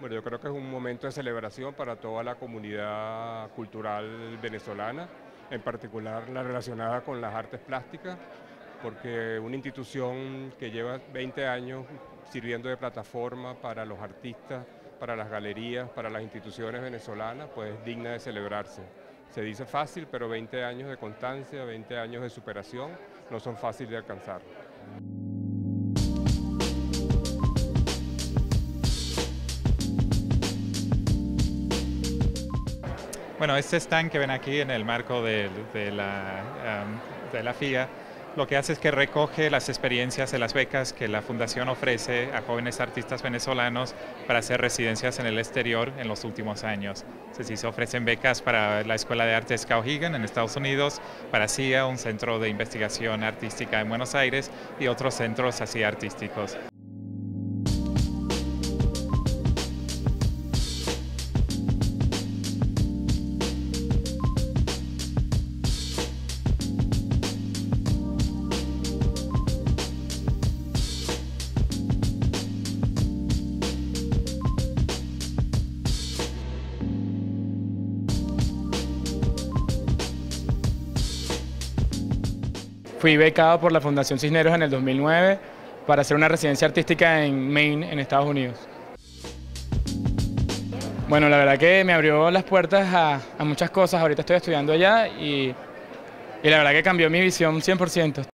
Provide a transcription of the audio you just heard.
Bueno, yo creo que es un momento de celebración para toda la comunidad cultural venezolana, en particular la relacionada con las artes plásticas, porque una institución que lleva 20 años sirviendo de plataforma para los artistas, para las galerías, para las instituciones venezolanas, pues es digna de celebrarse. Se dice fácil, pero 20 años de constancia, 20 años de superación no son fáciles de alcanzar. Bueno, este stand que ven aquí en el marco de, la, de la FIA lo que hace es que recoge las experiencias de las becas que la Fundación ofrece a jóvenes artistas venezolanos para hacer residencias en el exterior en los últimos años. se ofrecen becas para la Escuela de Artes Cauhigan en Estados Unidos, para CIA, un centro de investigación artística en Buenos Aires y otros centros así artísticos. Fui becado por la Fundación Cisneros en el 2009 para hacer una residencia artística en Maine, en Estados Unidos. Bueno, la verdad que me abrió las puertas a, muchas cosas. Ahorita estoy estudiando allá y, la verdad que cambió mi visión 100%.